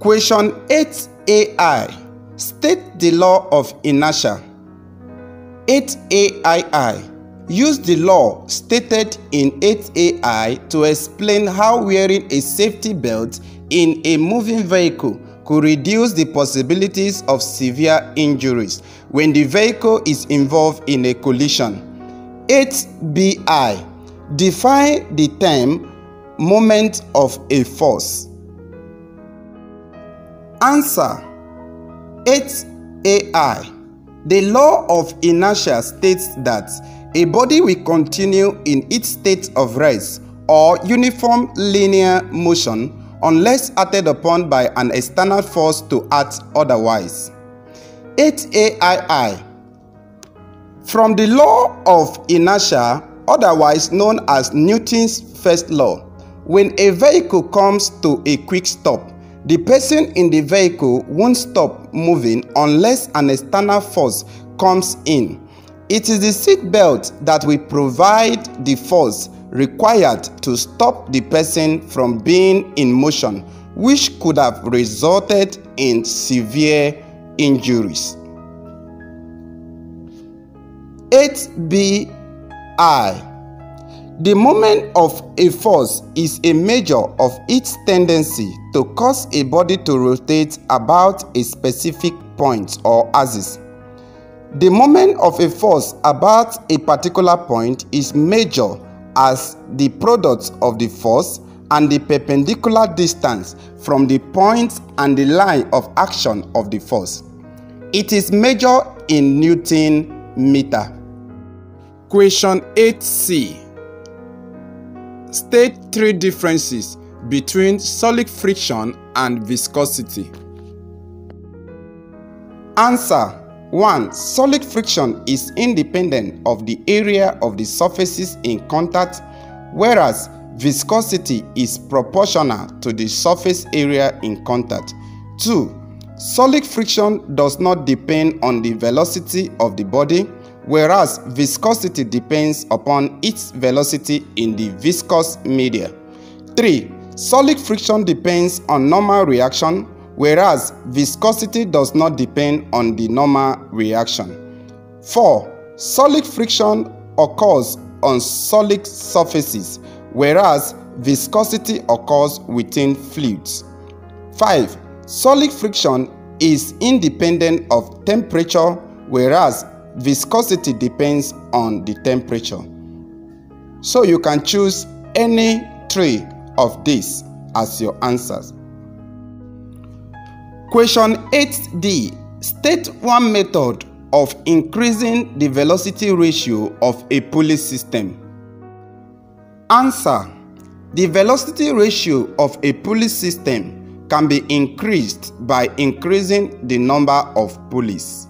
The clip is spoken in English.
Question 8AI State the law of inertia. 8AII Use the law stated in 8AI to explain how wearing a safety belt in a moving vehicle could reduce the possibilities of severe injuries when the vehicle is involved in a collision. 8BI Define the term moment of a force. Answer. 8AI The law of inertia states that a body will continue in its state of rest or uniform linear motion unless acted upon by an external force to act otherwise. 8AII From the law of inertia, otherwise known as Newton's first law, when a vehicle comes to a quick stop, the person in the vehicle won't stop moving unless an external force comes in. It is the seat belt that will provide the force required to stop the person from being in motion, which could have resulted in severe injuries. 8bi The moment of a force is a measure of its tendency to cause a body to rotate about a specific point or axis. The moment of a force about a particular point is measured as the product of the force and the perpendicular distance from the point and the line of action of the force. It is measured in Newton meter. Question 8c State three differences between solid friction and viscosity. Answer 1. Solid friction is independent of the area of the surfaces in contact, whereas viscosity is proportional to the surface area in contact. 2. Solid friction does not depend on the velocity of the body, whereas viscosity depends upon its velocity in the viscous media. 3. Solid friction depends on normal reaction, whereas viscosity does not depend on the normal reaction. 4. Solid friction occurs on solid surfaces, whereas viscosity occurs within fluids. 5. Solid friction is independent of temperature, whereas viscosity depends on the temperature. So you can choose any three of these as your answers. Question 8D State one method of increasing the velocity ratio of a pulley system. Answer The velocity ratio of a pulley system can be increased by increasing the number of pulleys.